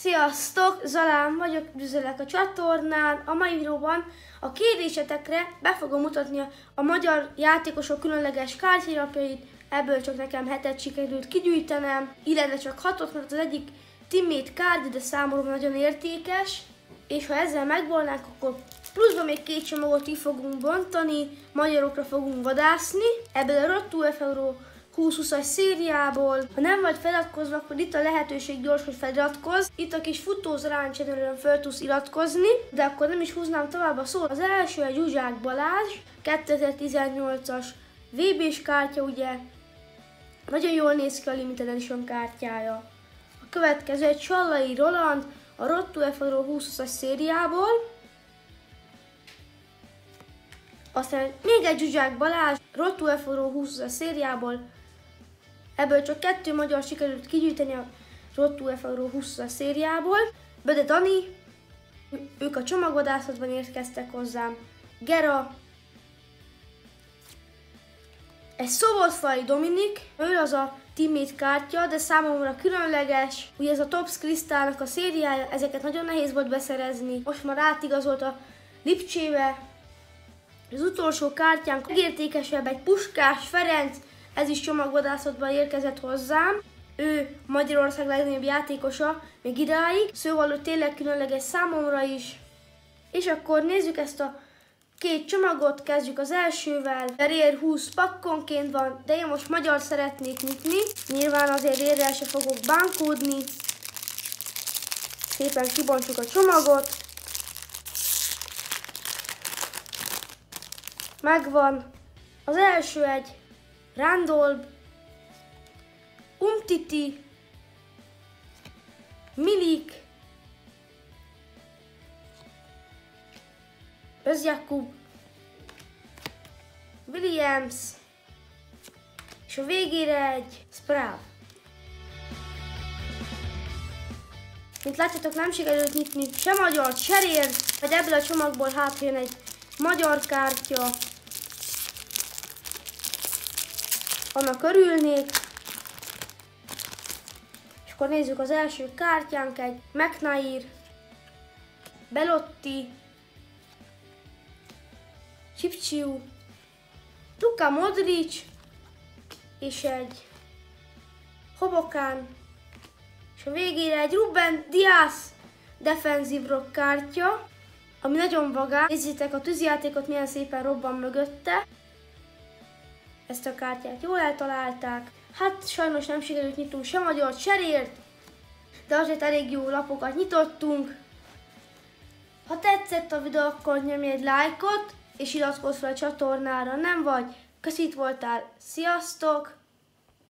Sziasztok, Zalán vagyok, üdvözöllek a csatornán. A mai videóban a kérésetekre be fogom mutatni a magyar játékosok különleges kártyalapjait, ebből csak nekem hetet sikerült kigyűjtenem, illetve csak hatot, mert az egyik teammate kártya, de számomra nagyon értékes, és ha ezzel megvolnánk, akkor pluszban még két csomagot ki fogunk bontani, magyarokra fogunk vadászni, ebből a Rottu F Euro 20-20-as szériából. Ha nem vagy feliratkozva, akkor itt a lehetőség gyors, hogy feliratkozz. Itt a kis futóz rán channelön fel tudsz iratkozni, de akkor nem is húznám tovább a szót. Az első egy Zsuzsák Balázs, 2018-as VB-s kártya, ugye. Nagyon jól néz ki a Limited Edition kártyája. A következő egy Sallai Roland, a Rottu F 20-as szériából. Aztán még egy Zsuzsák Balázs, Rottu F 20-as szériából, Ebből csak kettő magyar sikerült kigyűjteni a Rottu F 20 szériából. Böde Dani, ők a csomagvadászatban érkeztek hozzám. Gera, egy Szoboszfai Dominik, ő az a teammate kártya, de számomra különleges. Ugye ez a Tops Krisztálnak a szériája, ezeket nagyon nehéz volt beszerezni. Most már átigazolt a Lipcsébe. Az utolsó kártyánk legértékesebb egy Puskás Ferenc, ez is csomagvadászatban érkezett hozzám. Ő Magyarország legnagyobb játékosa, még idáig, szóval ő tényleg különleges számomra is. És akkor nézzük ezt a két csomagot, kezdjük az elsővel. Rear 20 pakkonként van, de én most magyar szeretnék nyitni. Nyilván azért érrel se fogok bánkódni. Szépen kibontjuk a csomagot. Megvan. Az első egy Randolb, Umtiti, Milik, Özjakub, Williams, és a végére egy Sprav. Mint látjátok, nem sikerült nyitni se magyar, se vagy ebből a csomagból hát jön egy magyar kártya, annak örülnék. És akkor nézzük az első kártyánk, egy McNair, Belotti, Csipcsiu, Luka Modric, és egy Hobokán, és a végére egy Ruben Diaz defensív rock kártya, ami nagyon vagá. Nézzétek a tűzjátékot, milyen szépen robban mögötte. Ezt a kártyát jól eltalálták. Hát sajnos nem sikerült nyitunk sem magyar cserért, de azért elég jó lapokat nyitottunk. Ha tetszett a videó, akkor nyomj egy lájkot, és iratkozz fel a csatornára, nem vagy? Köszít voltál, sziasztok!